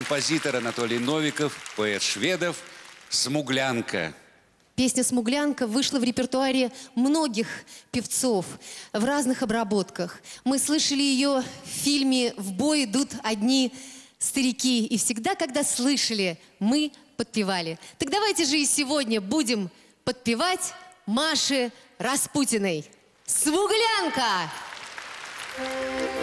Композитор Анатолий Новиков, поэт Шведов, «Смуглянка». Песня «Смуглянка» вышла в репертуаре многих певцов в разных обработках. Мы слышали ее в фильме «В бой идут одни старики». И всегда, когда слышали, мы подпевали. Так давайте же и сегодня будем подпевать Маше Распутиной. «Смуглянка». Как-то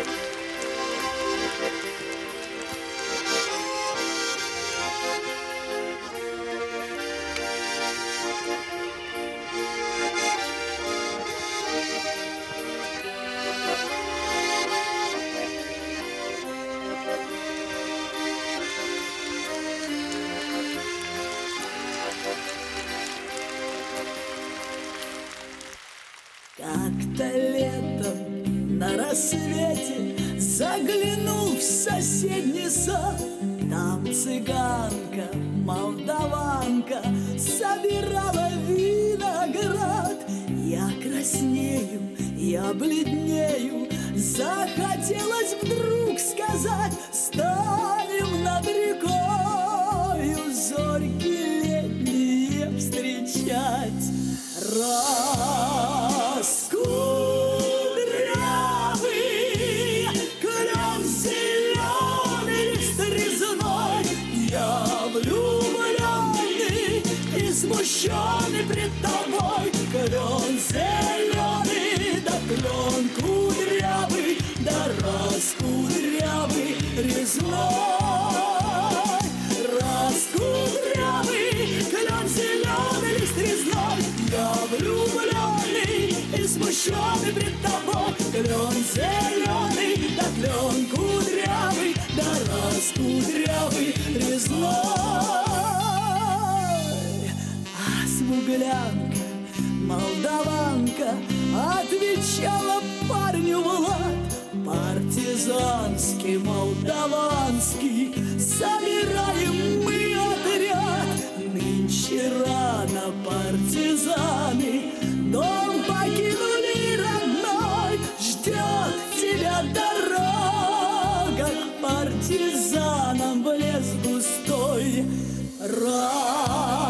рассвете Заглянул в соседний сад. Там цыганка, молдаванка Собирала виноград. Я краснею, я бледнею Захотелось вдруг сказать смущенный пред тобой Клен зеленый, да клен кудрявый Да раскудрявый резной. Раскудрявый клен зеленый лист резной Я влюбленный и смущенный пред тобой Клен зеленый, да клен кудрявый Да раскудрявый резной А смуглянка, молдаванка Отвечала парню Влад. Партизанский, молдаванский Собираем мы отряд. Нынче рано партизаны Дом покинули родной. Ждет тебя дорога К партизанам в лес густой. Раскудрявый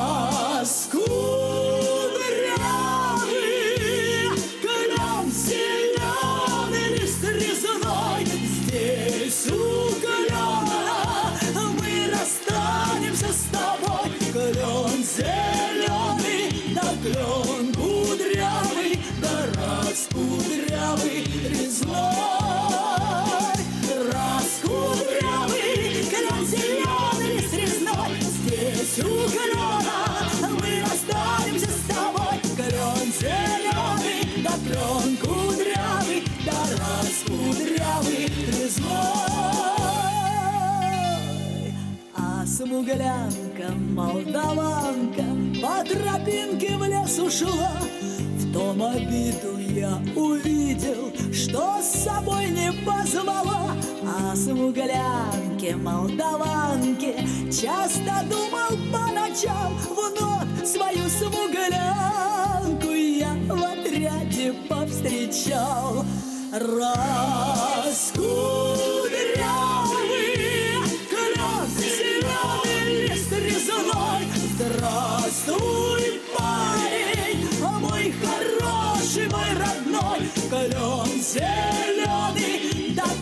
Здесь у клена мы расстанемся с тобой. Клен зеленый, да клен кудрявый Да раскудрявый резной. А смуглянка, молдаванка По тропинке в лес ушла В том обиду я увидел Что с собой не позвала А смуглянке, молдаванке Часто думал по ночам Вновь свою смуглянку Я в отряде повстречал. Раскудрявый клен зеленый лист резной Здравствуй,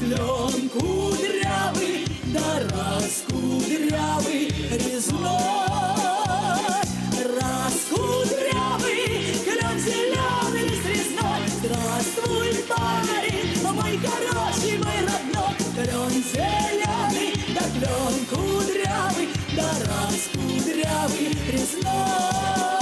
клен кудрявый Да раскудрявый резной. Раскудрявый клен зеленый лист резной. Здравствуй, парень, мой хороший, мой родной. Клен зеленый, да клен кудрявый Да раскудрявый резной